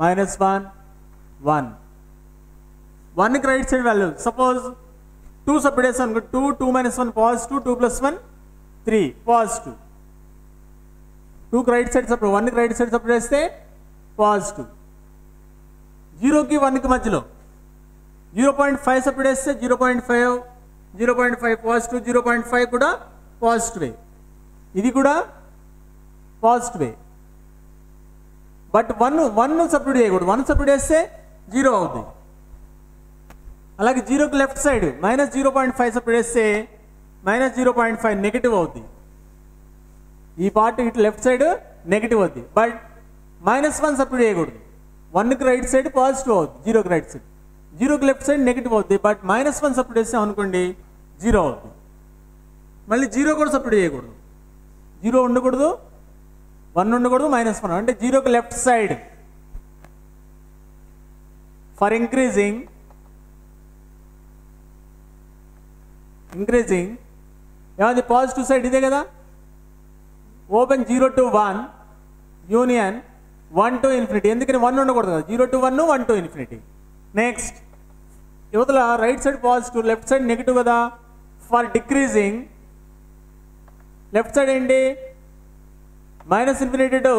Minus one one వన్కి right side value suppose two separate చేస్తాం అనుకో two two minus one positive two plus one three positive టూకి right side separate వన్కి right side separate చేస్తే positive జీరోకి వన్కి మధ్యలో జీరో పాయింట్ ఫైవ్ సపరేట్ చేస్తే zero point five zero point five positive zero point five కూడా పాజిటివే ఇది కూడా పాజిటివే బట్ వన్ వన్ సపరేట్ చేయకూడదు. వన్ సపరేట్ చేస్తే జీరో అవుతుంది అలాగే జీరోకి left side minus zero point five separate చేస్తే minus zero point five negative అవుద్ది. ఈ పార్ట్ ఇటు లెఫ్ట్ సైడ్ నెగిటివ్ అవుద్ది. బట్ మైనస్ వన్ సపరేట్ చేయకూడదు. వన్కి రైట్ సైడ్ పాజిటివ్ అవుద్ది. జీరోకి రైట్ సైడ్. జీరోకి లెఫ్ట్ సైడ్ నెగిటివ్ అవుద్ది. బట్ మైనస్ వన్ సపరేట్ చేస్తే అనుకోండి జీరో అవుద్ది. మళ్ళీ జీరో కూడా సపరేట్ చేయకూడదు. జీరో ఉండకూడదు. వన్ ఉండకూడదు మైనస్ వన్. అంటే జీరోకి left side. For increasing increasing. ఏమైంది? పాజిటివ్ సైడ్ ఇదే కదా? Open zero to one union one to infinity. ఎందుకని? వన్ ఉండకూడదు కదా. Zero to one one to infinity. Next యువతల right side positive left side negative కదా? For decreasing. లెఫ్ట్ సైడ్ ఏంటి? Minus infinity to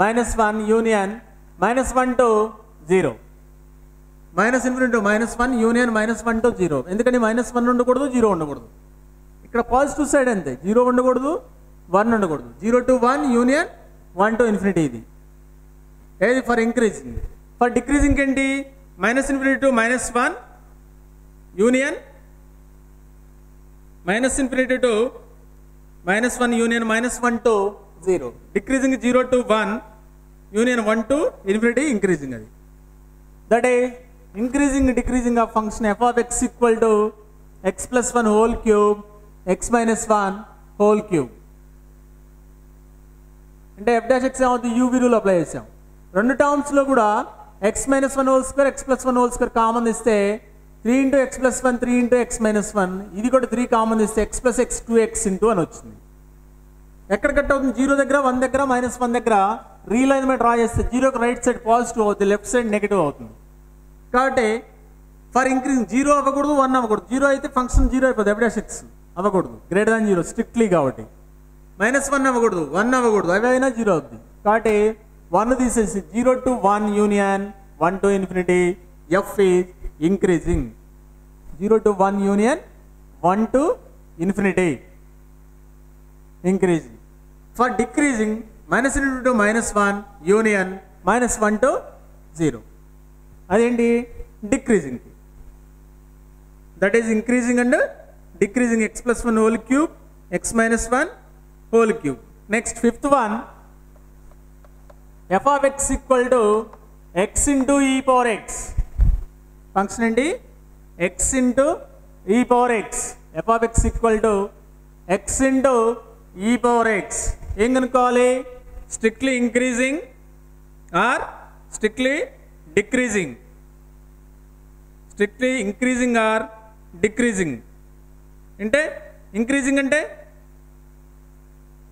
minus one union minus one to zero. Minus infinity to minus one union minus one to zero. ఎందుకని minus one ఉండకూడదు zero ఉండకూడదు. ఇక్కడ positive side అంతే. Zero ఉండకూడదు one ఉండకూడదు. Zero to one union one to infinity ఇది. ఏది for increasing for decreasing ఏంటి? Minus infinity to minus one union minus infinity to minus one union minus one to zero. Decreasing zero to one union one to infinity increasing అది. That a increasing decreasing of function F of X equal to X plus one whole cube X minus one whole cube అంటే f dash x ఏమవుతుంది you rule apply చేసాం. రెండు టర్మ్స్లో కూడా x minus one whole square x plus one whole square common ఇస్తే three into x plus one three into x minus one ఇది కూడా three common ఇస్తే x plus x two x into అని వచ్చింది. ఎక్కడ కట్ అవుతుంది? జీరో దగ్గర one దగ్గర మైనస్ వన్ దగ్గర? రీలైన్మెంట్ డ్రా చేస్తే జీరోకి రైట్ సైడ్ పాజిటివ్ అవుతుంది లెఫ్ట్ సైడ్ నెగిటివ్ అవుతుంది. కాబట్టి ఫర్ ఇంక్రీజ్ జీరో అవ్వకూడదు వన్ అవ్వకూడదు. జీరో అయితే ఫంక్షన్ జీరో అయిపోతుంది ఎఫ్ సిక్స్ అవ్వకూడదు. గ్రేటర్ దాన్ జీరో స్ట్రిక్ట్లీ కాబట్టి. మైనస్ వన్ అవ్వకూడదు వన్ అవ్వకూడదు. అవి అయినా జీరో అవుతుంది కాబట్టి వన్ తీసేసి zero to one union one to infinity f is increasing zero to one union one to infinity increasing for decreasing minus infinity to minus one union minus one to zero అదేంటి? Decreasing that is increasing and decreasing x plus one whole cube x minus one whole cube next fifth one f of x equal to x into e power x function ఏంటి? X into e power x f of x equal to x into e power x ఏం కనుక్కోవాలి? Strictly increasing or strictly decreasing strictly increasing or decreasing అంటే increasing అంటే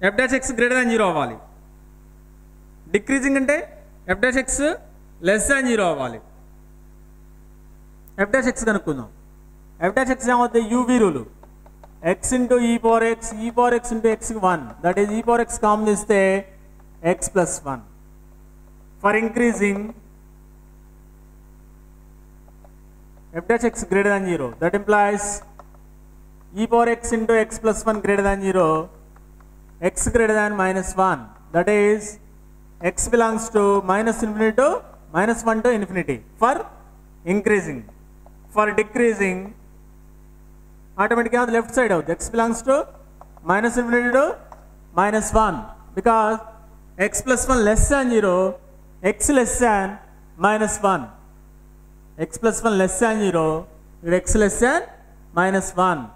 f dash x greater than zero అవ్వాలి. Decreasing అంటే f dash x less than zero అవ్వాలి. F dash x కనుక్కుందాం. F dash x ఏమవుతాయి u v rule x into e power x e power x into x one that is e power x common ఇస్తే x plus one for increasing f dash x greater than 0 that implies e power x into x plus 1 greater than 0 x greater than minus 1 that is x belongs to minus infinity to minus 1 to infinity for increasing for decreasing automatically on the left side out. x belongs to minus infinity to minus 1 because x plus 1 less than 0, x less than minus 1. x plus 1 less than 0, x less than minus 1.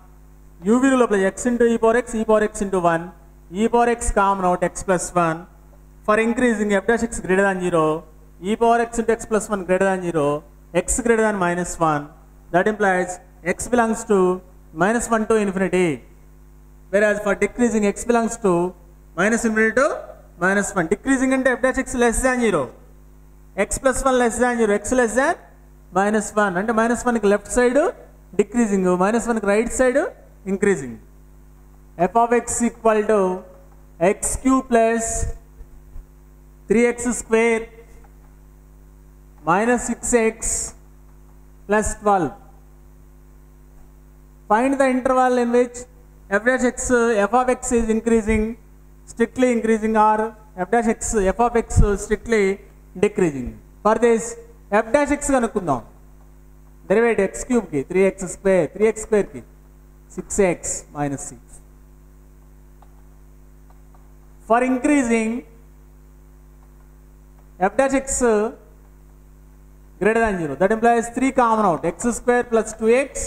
u will apply x into e power x, e power x into 1, e power x common out x plus 1 for increasing f dash x greater than 0, e power x into x plus 1 greater than 0, x greater than minus 1 that implies x belongs to minus 1 to infinity. Whereas for decreasing x belongs to minus infinity to minus one decreasing అంటే f dash x less than zero x plus one less than zero x less than minus one అంటే minus వన్కి left side decreasing minus వన్కి right side increasing f of x equal to x cube plus three x square minus six x plus twelve find the interval in which f dash x f of x is increasing strictly increasing or f dash x f of x strictly decreasing for this f dash x కనుక్కుందాం derivative X క్యూబ్కి three x square three x స్క్వేర్కి six x minus six for increasing f dash x greater than zero that implies three common out x square plus two x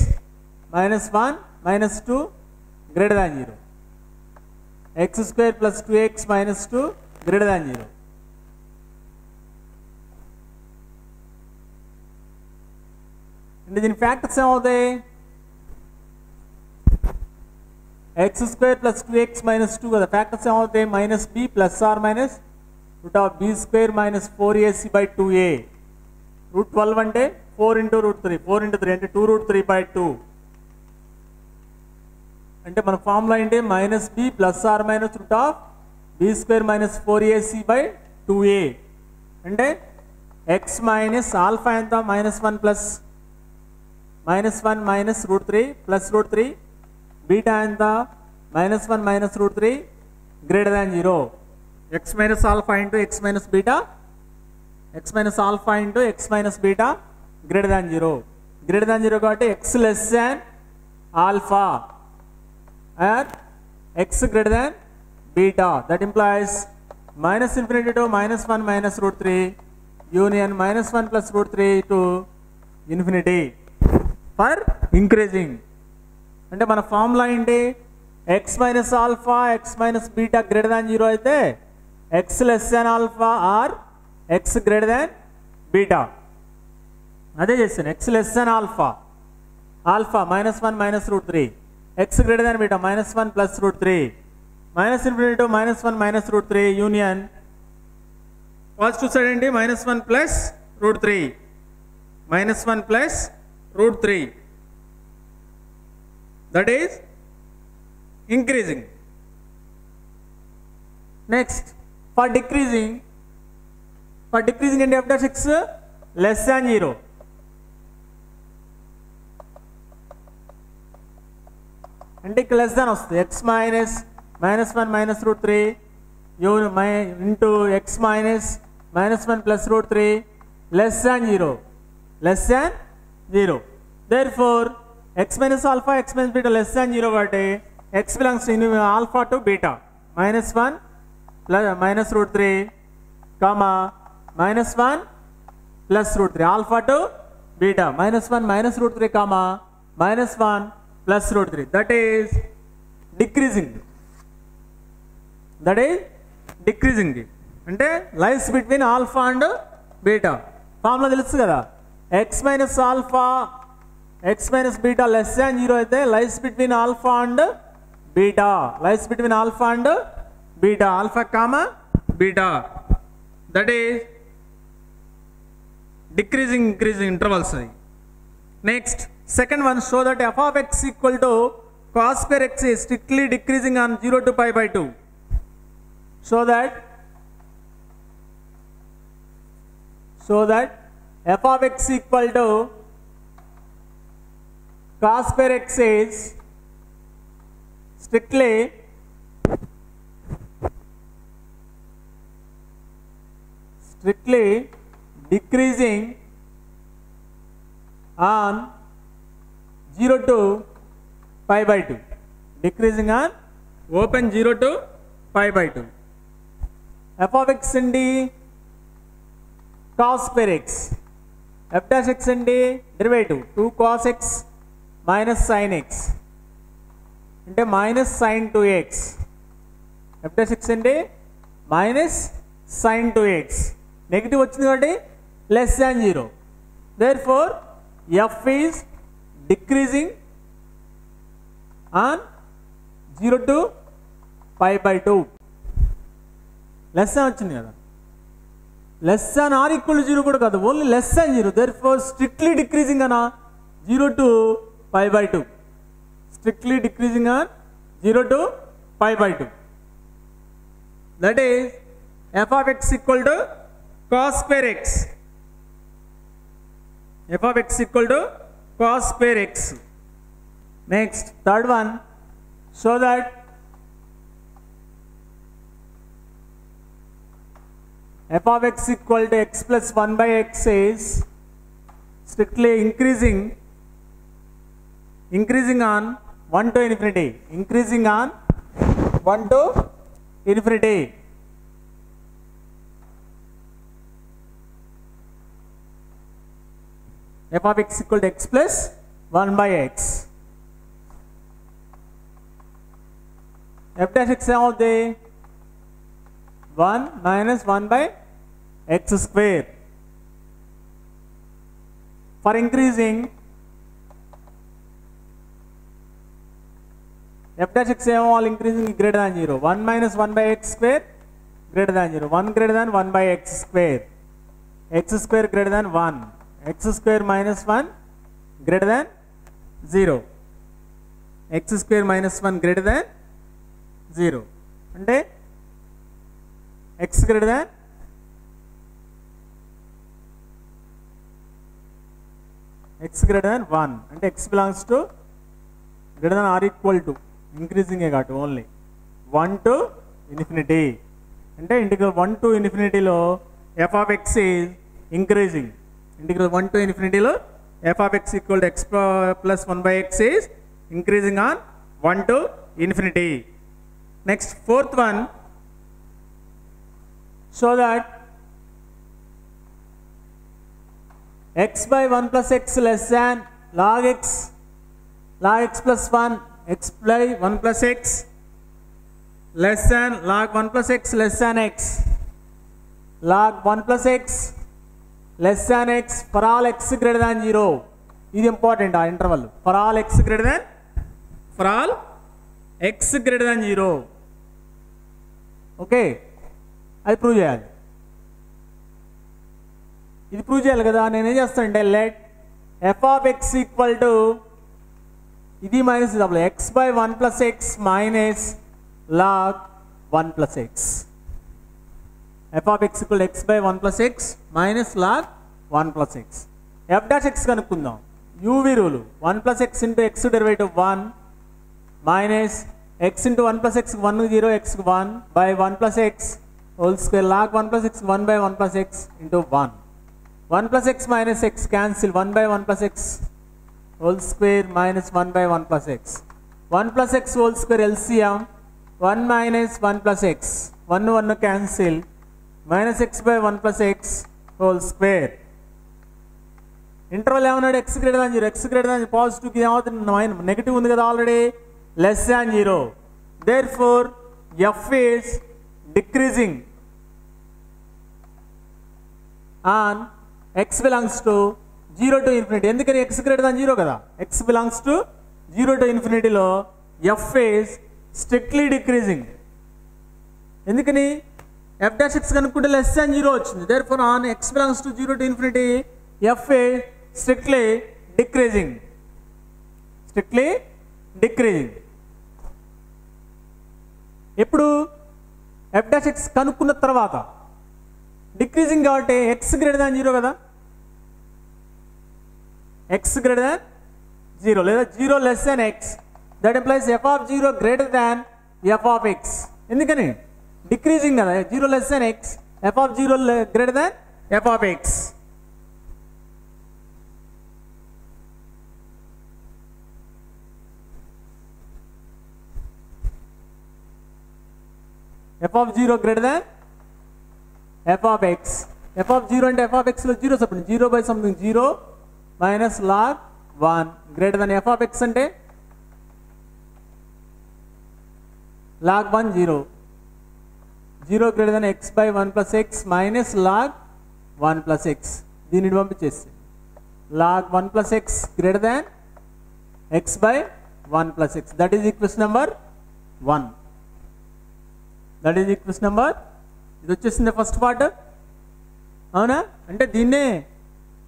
minus 1 minus 2 greater than 0 x square plus 2x minus 2 greater than 0 అంటే దీని factors ఏమవుతాయి x square plus two x minus two కదా factors ఏమవుతాయి minus b plus or minus root of b square minus four a c by two a root twelve అంటే four into root three four into three అంటే two root three by two అంటే మన formula ఏంటి? Minus b plus or minus root of b square minus four a c by two a. అంటే x minus alpha ఎంత? Minus one plus minus one minus root three plus root three. Beta ఎంత? Minus one minus root three greater than zero. X minus alpha into x minus beta. X minus alpha into x minus beta greater than zero. Greater than zero కాబట్టి x less than alpha. And x greater than beta that implies minus infinity to minus 1 minus root 3 union minus 1 plus root 3 to infinity for increasing అంటే మన formula ఏంటి x minus alpha x minus beta greater than zero అయితే x less than alpha or x greater than beta అదే చేస్తాను x less than alpha alpha minus one minus root three x greater than beta minus 1 plus root 3 minus infinity to minus 1 minus root 3 union positive side ఏంటి minus 1 plus root 3 minus 1 plus root 3 that is increasing next for decreasing for decreasing and f dash x less than 0 అంటే ఇక్కడ less than వస్తుంది. X minus minus one minus root three you my into x minus minus one plus root three less than zero less than zero therefore x minus alpha x minus beta less than zero కాబట్టి x belongs to alpha to beta minus one plus minus root three comma minus one plus root three alpha to beta minus one minus root three comma minus one plus root three that is decreasing that is decreasing అంటే lies between alpha and beta formula తెలుసు కదా? X minus alpha x minus beta less than zero అయితే lies between alpha and beta lies between alpha and beta alpha comma beta that is decreasing increasing intervals అది next second one show that f of x equal to cos square x is strictly decreasing on 0 to pi by 2 so that so that f of x equal to cos square x is strictly strictly decreasing on zero to five by two. Decreasing on open zero to five by two. F x అండి cos per x f dash x అండి derivative two cos x minus sine x అంటే minus sine two x f dash x అండి minus sine two x negative వచ్చింది కాబట్టి less than zero therefore f is decreasing on 0 to pi by 2 less వచ్చింది కదా. Less or equal zero కూడా కాదు. Only less zero therefore strictly decreasing అనా zero to five by two strictly decreasing on zero to five by two that is f of x equal to cos square x f of x equal to Cos pair x. Next, third one, so that f of x equal to x plus 1 by x is strictly increasing, increasing on 1 to infinity, increasing on 1 to infinity. F of x equal to x plus 1 by x f dash x ఏమవుతుంది 1 minus 1 by x square. For increasing f dash x all increasing greater than 0. 1 minus 1 by x square greater than 0. 1 greater than 1 by x square. x square greater than 1. X square minus 1 greater than 0. x square minus 1 greater than 0. అంటే x greater than x greater than 1 అంటే x belongs to greater than or equal to increasing ఏ కాదు only 1 to infinity అంటే integral 1 to infinity లో f of x is integral 1 to infinity look f of x equal to x plus 1 by x is increasing on 1 to infinity. Next fourth one so that x by 1 plus x less than log x log x plus 1 x by 1 plus x less than log 1 plus x less than x log 1 plus x less than x for all x greater than zero ఇది important ఆ interval for all x greater than for all x greater than zero okay అది prove చేయాలి. ఇది prove చేయాలి కదా. నేను ఏం చేస్తానంటే let f of x equal to ఇది minus double x by one plus x minus log one plus x f of x equal x by one plus x minus log one plus x f dash x కనుక్కుందాం u v rule one plus x into x derivative one minus x into one plus x one zero x one by one plus x whole square log one plus x one by one plus x into one one plus x minus x cancel one by one plus x whole square minus one by one plus x one plus x whole square LCM one minus one plus x one one cancel minus x by one plus x whole square interval ఏమన్నాడు? X greater than zero x greater than పాజిటివ్కి ఏమవుతుంది? మైన్ negative ఉంది కదా already less than zero therefore f is decreasing on x belongs to zero to infinity ఎందుకని? X greater than zero కదా? X belongs to zero to ఇన్ఫినిటీలో f is strictly decreasing ఎందుకని? F dash x కనుక్కుంటే less than zero వచ్చింది. Therefore fore on x belongs to zero to infinity f strictly decreasing strictly decreasing ఎప్పుడు? F dash x కనుక్కున్న తర్వాత. Decreasing కాబట్టి x greater than zero కదా? X greater than zero లేదా zero less than x that implies f of zero greater than f of x ఎందుకని? Decreasing కదా zero less than x f of zero greater than f of x f of zero greater than f of x f of zero అంటే F of ఎక్స్లో zero చెప్పండి zero by something zero minus log one greater than f of x అంటే log one zero zero greater than x by one plus x minus log one plus x దీనిని పంపించేసి. Log one plus x greater than x by one plus x that is equation number one that is equation number ఇది వచ్చేసింది first part అవునా? అంటే దీన్నే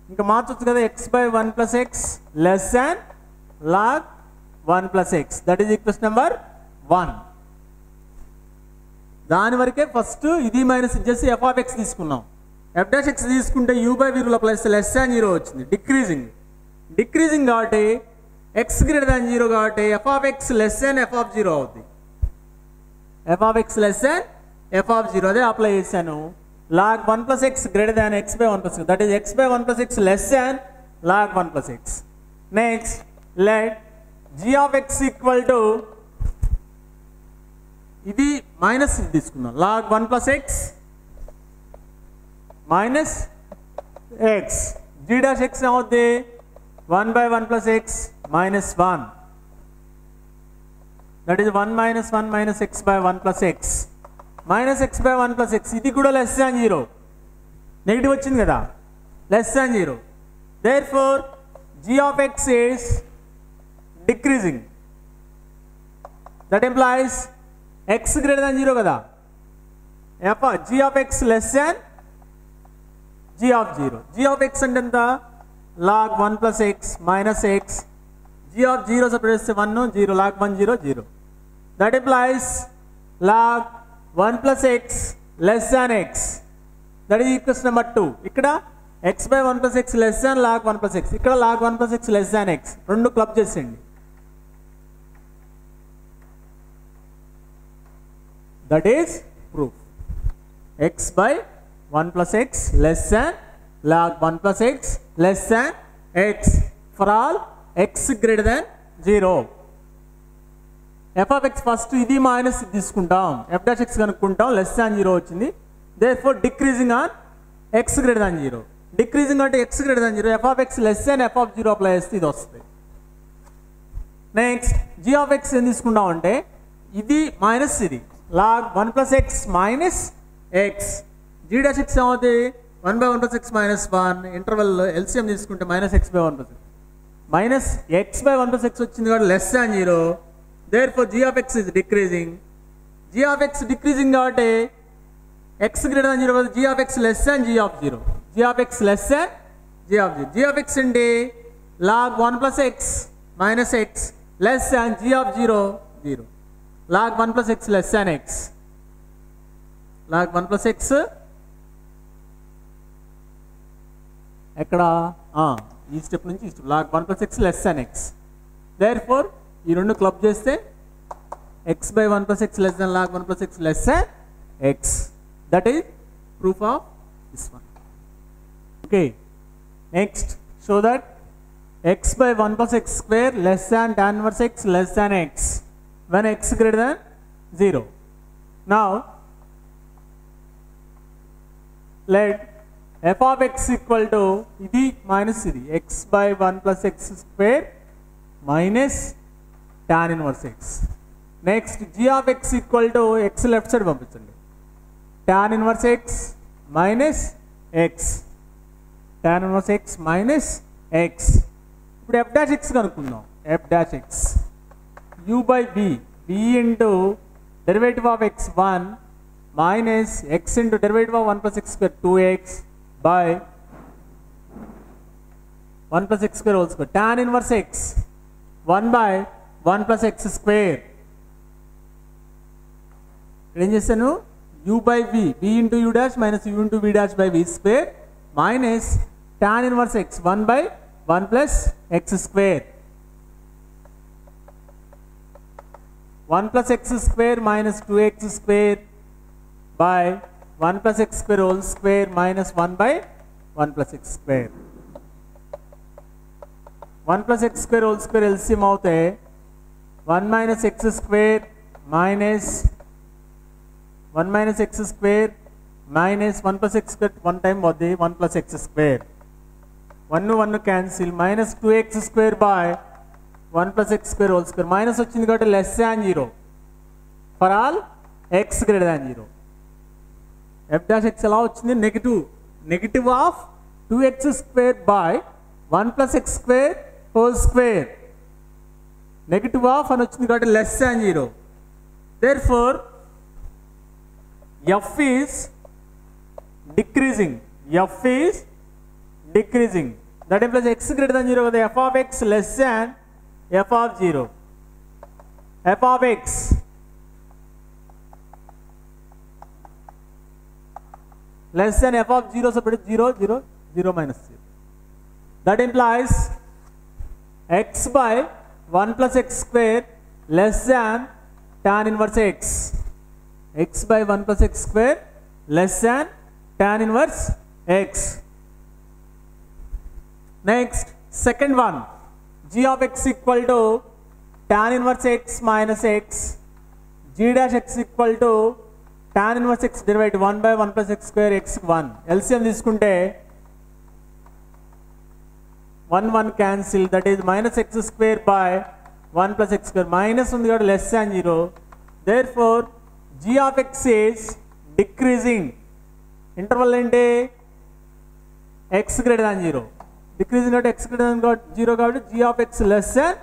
ఇంకా మార్చొచ్చు కదా x by one plus x less than log one plus x that is equation number one దాని వరకే ఫస్ట్ ఇది మైనస్ ఇచ్చేసి ఎఫ్ ఆఫ్ ఎక్స్ తీసుకున్నాం. ఎఫ్ డాష్ ఎక్స్ తీసుకుంటే యూ బై వీరులో ప్లస్ లెస్ దాన్ జీరో వచ్చింది. డిక్రీజింగ్ డిక్రీజింగ్ కాబట్టి x greater than zero కాబట్టి f of x less than f of zero అవుద్ది. F of x less than f of zero అదే apply చేశాను. Log one plus x greater than x by one plus that is x by one plus x less than log one plus x next let g of x equal to ఇది minus ఇది తీసుకుందాం. Log one plus x minus x g dash x ఏమవుద్ది? One by one plus x minus one that is one minus one minus x by one plus x minus x by one plus x ఇది కూడా less than zero negative వచ్చింది కదా? Less than zero therefore g of x is decreasing that implies x greater than zero కదా? F g of x less than g of zero g of x అంటే ఎంత? Log one plus x minus x g of zero separate చేస్తే one zero log one zero zero that implies log one plus x less than x that is equation number two ఇక్కడ x by one plus x less than log one plus x ఇక్కడ log one plus x less than x రెండు club చేసేయండి. That is proof x by one plus x less than log one plus x less than x for all x greater than zero f of x first ఇది minus తీసుకుంటాం. F dash x కనుక్కుంటాం less than zero వచ్చింది. Therefore decreasing on x greater than zero decreasing అంటే x greater than zero f of x less than f of zero apply చేస్తే ఇది వస్తుంది. Next g of x ఏం తీసుకుంటాం అంటే ఇది మైనస్ ఇది. Log one plus x minus x. G dash x ఏమవుతుంది one by one plus x minus one. Interval LCM తీసుకుంటే minus x by one plus minus x by one plus x వచ్చింది కాబట్టి less than zero therefore g of x is decreasing g of x decreasing కాబట్టి x greater than zero g of x less than g of zero g of x less than g of zero g of x అంటే log one plus x minus x less than g of zero zero log one plus x less than x log one plus x ఎక్కడ? ఈ step నుంచి ఈ step log one plus x less than x therefore ఈ రెండు club చేస్తే x by one plus x less than log one plus x less than x that is proof of this one okay next show that x by 1 plus x square less than tan inverse x less than x when x greater than 0. Now, let f of x equal to ఇది minus ఇది x by 1 plus x square minus tan inverse x. Next, g of x equal to x left side పంపించండి tan inverse x minus x tan inverse x minus x ఇప్పుడు f dash x కనుక్కుందాం f dash x u by b b into derivative of x one minus x into derivative of one plus x square two x by one plus x square whole square tan inverse x one by one plus x square ఏం చేశాను? U by v b into u dash minus u into v dash by v square minus tan inverse x one by one plus x square one plus x square minus two x square by one plus x square whole square minus one by one plus x square one plus x square whole square LCM అవుతాయి one minus x square minus one minus x square minus one plus x square one time వద్ది one plus x square one one cancel minus two x square by one plus x square whole square minus వచ్చింది కాబట్టి less than zero for all x greater than zero f dash x ఎలా వచ్చింది? Negative negative of two x square by one plus x square whole square negative of అని వచ్చింది కాబట్టి less than zero therefore f is decreasing. F is decreasing. That implies x greater than 0 కదా. F of x less than f of 0 f of x. Less than f of 0 so it 0 0 0 minus 0 that implies x by 1 plus x square less than tan inverse x. X by 1 plus x square less than tan inverse x. Next second one g of x equal to tan inverse x minus x g dash x equal to tan inverse x derivative 1 by 1 plus x square x 1 LCM తీసుకుంటే 1 1 cancel that is minus x square by 1 plus x square minus ఉంది కాబట్టి less than 0 therefore g of x is decreasing interval ఏంటి x greater than 0 decrease ఉన్నట్టు x greater zero కాబట్టి g of x less than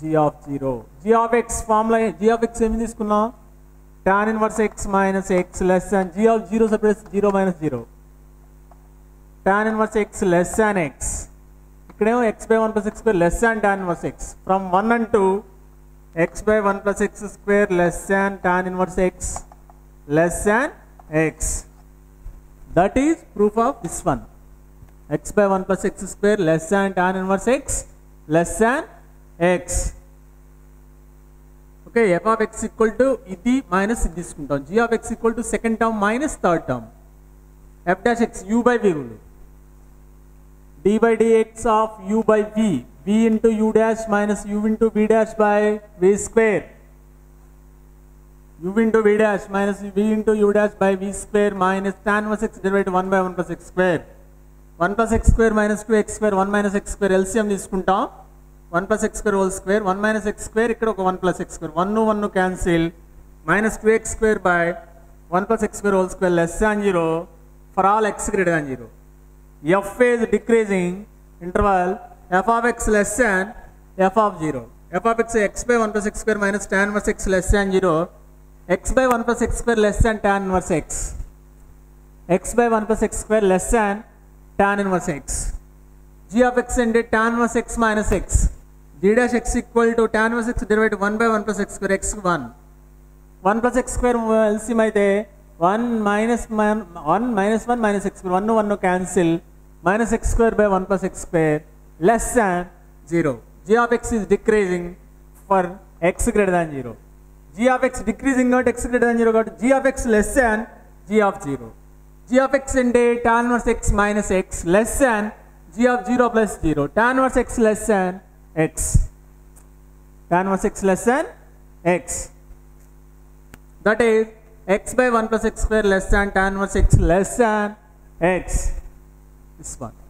g of zero g of x formula g of x ఏమి తీసుకున్నాం tan inverse x minus x less than g of zero separate zero minus zero tan inverse x less than x ఇక్కడేమో x by one plus x square less and tan inverse x from one and two x by one plus x square less than tan inverse x less than x that is proof of this one x by 1 plus x square less than tan inverse x less than x okay f of x equal to ఇది minus ఇది తీసుకుంటాం g of x equal to second term minus third term f dash x u by v rule dy by dx of u by v v into u dash minus u into v dash by v square u into v dash minus v into u dash by v square minus tan inverse x derivative 1 by 1 plus x square One plus x square minus two x square one minus x square LCM తీసుకుంటాం one plus x square whole square one minus x square ఇక్కడ ఒక one plus x square one one cancel minus two x square by one plus x square whole square less than zero for all x greater than zero f is decreasing interval f of x less than f of zero f of x x by one plus x square minus tan inverse x less than zero x by one plus x square less than tan inverse x x by one plus x square less than tan inverse x g of x and tan inverse x minus x g dash x equal to tan inverse x derivative 1 by 1 plus x square x 1 1 plus x square LCM అయితే 1 minus 1 minus 1 minus x square 1 1 cancel minus x square by 1 plus x square less than 0 g of x is decreasing for x greater than 0 g of x decreasing not x greater than 0 got g of x less than g of 0 G of x అంటే tan inverse x minus x less than g of 0 plus 0 tan inverse x less than x. Tan inverse x less than x. That is x by 1 plus x square less than tan inverse x less than x. This one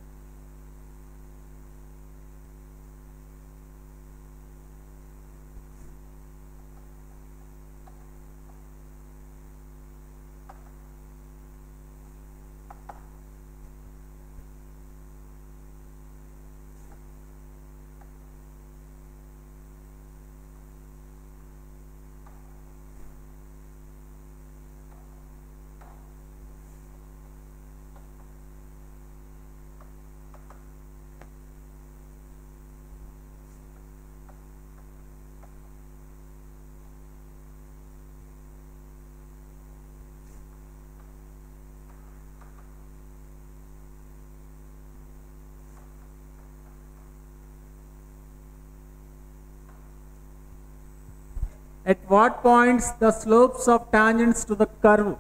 At what points the slopes of tangents to the curve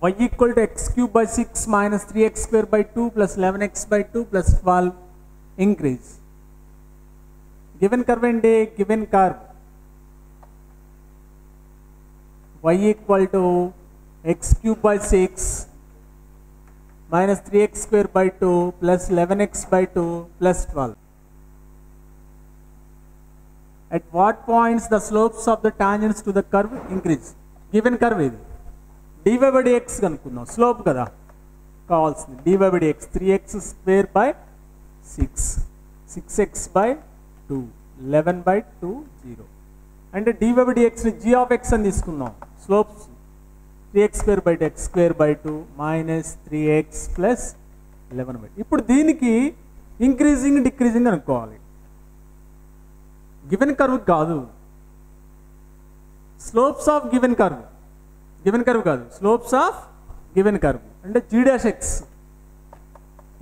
y equal to x cube by 6 minus 3x square by 2 plus 11x by 2 plus 12 increase. Given curve and a given curve y equal to x cube by 6 minus 3x square by 2 plus 11x by 2 plus 12. At what points the slopes of the tangents to the curve increase? Given curve ఇది. dy by dx కనుక్కుందాం. Slope కదా? కావాల్సింది dy by dx three x square by six six x by two eleven by two zero అంటే dy by dx g of x అని తీసుకుందాం. Slopes three x square by two x square by two minus three x plus eleven by ఇప్పుడు దీనికి increasing decreasing అనుకోవాలి. Given curve కాదు slopes of given curve given curve కాదు slopes of given curve అంటే g dash x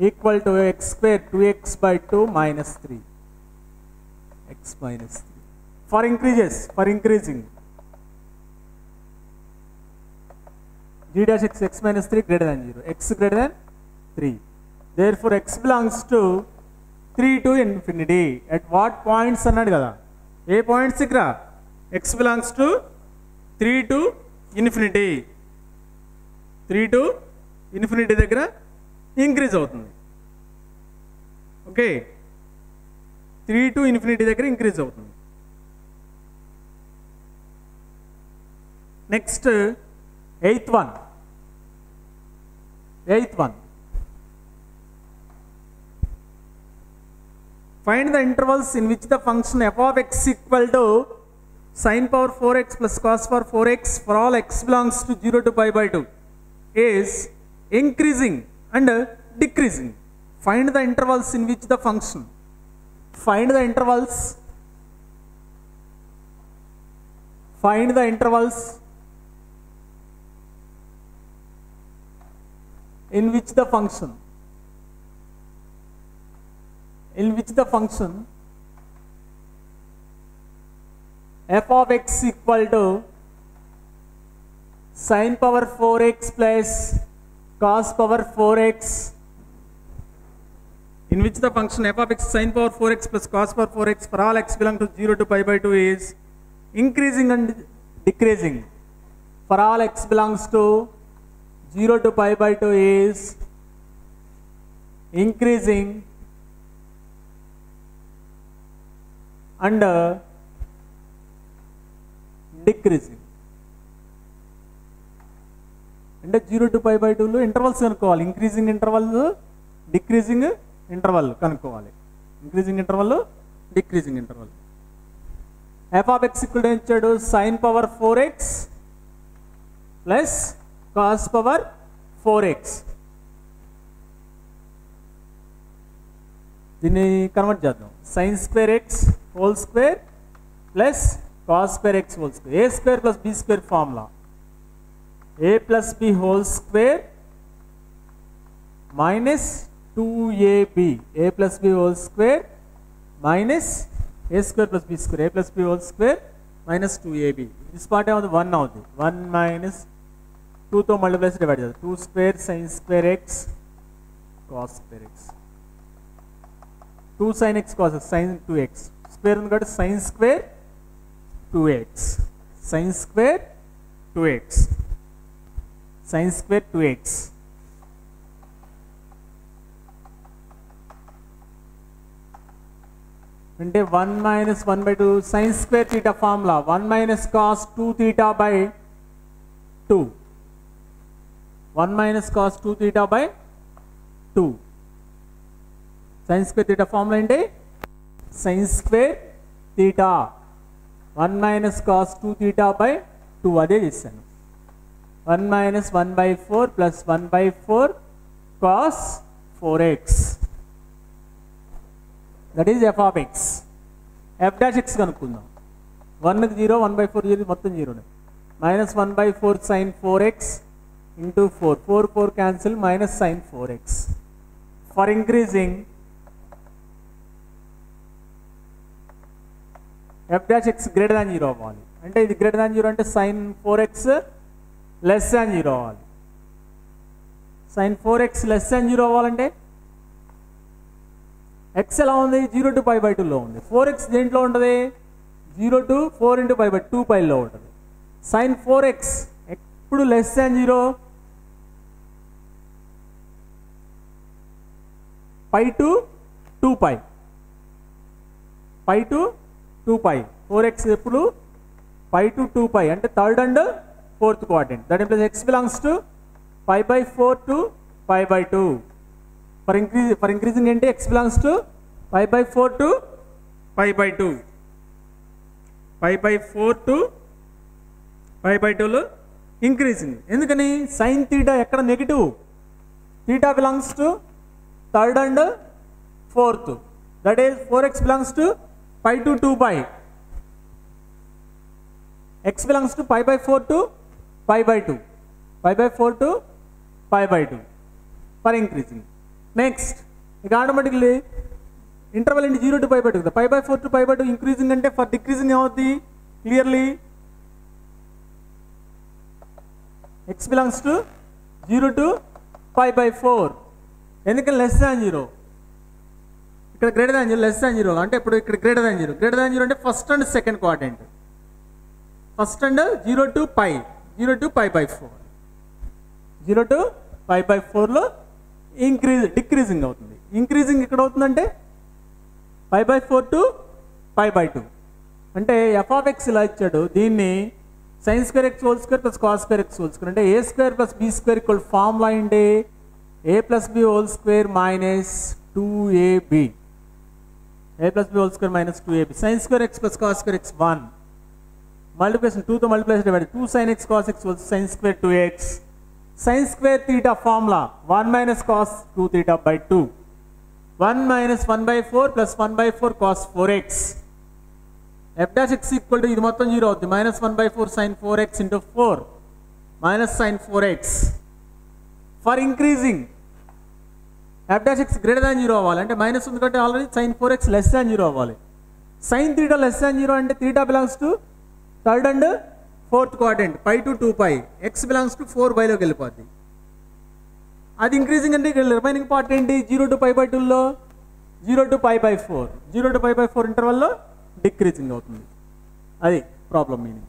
equal to x square two x by two minus three x minus three for increases for increasing g dash x x minus 3 greater than 0 x greater than 3 therefore x belongs to three to infinity. At what points అన్నాడు కదా. ఏ points ఇక్కడ? X belongs to three to infinity three to infinity దగ్గర increase అవుతుంది. Okay three to infinity దగ్గర increase అవుతుంది. Next eighth one eighth one Find the intervals in which the function f of x equal to sin power 4x plus cos power 4x for all x belongs to 0 to pi by 2 is increasing and decreasing. Find the intervals in which the function. Find the intervals. Find the intervals in which the function in which the function f of x equal to sin power 4x plus cos power 4x in which the function f of x sin power 4x plus cos power 4x for all x belong to 0 to pi by 2 is increasing and decreasing. For all x belongs to 0 to pi by 2 is increasing and uh, decreasing అంటే zero to pi by టూలో intervals కనుక్కోవాలి. Increasing interval decreasing interval కనుక్కోవాలి. Increasing interval decreasing interval. F of x ఇక్కడ ఇచ్చాడు. Sine power four x plus cos power four x దీన్ని convert చేద్దాం. Sine square x whole square plus cos square x whole square a square plus b square formula a plus b whole square minus two a b a plus b whole square minus a square plus b square a plus b whole square minus two a b this part ఏమవుతుంది one అవుతుంది one minus టూతో multiplies divide చేద్దాం two square sine square x cos square x two sine x cos sine two x square ఉంది కాబట్టి sine square two x sine square two x sine square two x అంటే one minus one by two sine square theta formula one minus cos two theta by two one minus cos two theta by two sine square theta formula ఏంటి sine square theta one minus cos two theta by two అదే చేశాను one minus one by four plus one by four cos four x that is f of x f dash x కనుక్కుందాం వన్కి zero one by four zero మొత్తం జీరోనే minus one by four sine four x into four four four cancel minus sine four x for increasing f dash x greater than zero అవ్వాలి అంటే ఇది greater than zero అంటే sine four x less than zero అవ్వాలి sine four x less than zero అవ్వాలంటే x ఎలా ఉంది? Zero to pi by టూలో ఉంది. ఫోర్ ఎక్స్ దేంట్లో ఉంటుంది? Zero to four into pi by two పైలో ఉంటుంది. సైన్ ఫోర్ ఎక్స్ ఎప్పుడు less than zero pi to two pi pi to two pi four x ఎప్పుడు? పై టు టూ పై అంటే third and fourth quadrant that implies x belongs to pi by four to pi by two for increase for increasing ఏంటి? X belongs to pi by four to pi by two pi by four to pi by టూలో increasing ఎందుకని? Sign theta ఎక్కడ negative theta belongs to third and fourth that is four x belongs to pi to two pi x belongs to pi by four to pi by two pi by four to pi by two for increasing next ఇక automatically interval ఇంటి zero to pi by two కదా pi by four to pi by two increasing అంటే for decreasing ఏమవుద్ది? Clearly x belongs to zero to five by four ఎందుకంటే less than zero ఇక్కడ greater than zero less than zero అంటే ఇప్పుడు ఇక్కడ greater than zero greater than zero అంటే first and second quadrant first and zero to pi zero to pi by four zero to five by ఫోర్లో increase decreasing అవుతుంది. Increasing ఎక్కడ అవుతుందంటే? Five by four to five by two అంటే F of X ఇలా ఇచ్చాడు. దీన్ని sine square X whole square plus cos square X whole square అంటే A square plus B square equal formula ఏంటి A plus B whole square minus two AB A plus B whole square minus two AB sine square X plus cos square X one multiplication టూతో multiplication divide two sine X cos X whole sine square two X sine square theta formula one minus cos two theta by two one minus one by four plus one by four cos four X F dash X equal to ఇది మొత్తం zero అవుతుంది minus one by four sine four X into four minus sine four X for increasing F dash X greater than zero అవ్వాలి. అంటే minus ఉంది కాబట్టి already sine four X less than zero అవ్వాలి. Sign త్రీటా less than zero అంటే త్రీటా belongs to third and fourth quadrant pi to two pi X belongs to four బైలోకి వెళ్ళిపోద్ది. అది increasing అంటే ఇక్కడ రిమైనింగ్ పార్ట్ ఏంటి? జీరో టు పై బై టూలో zero to pi by four zero to pi by four ఇంటర్వల్లో decreasing అవుతుంది. అది problem meaning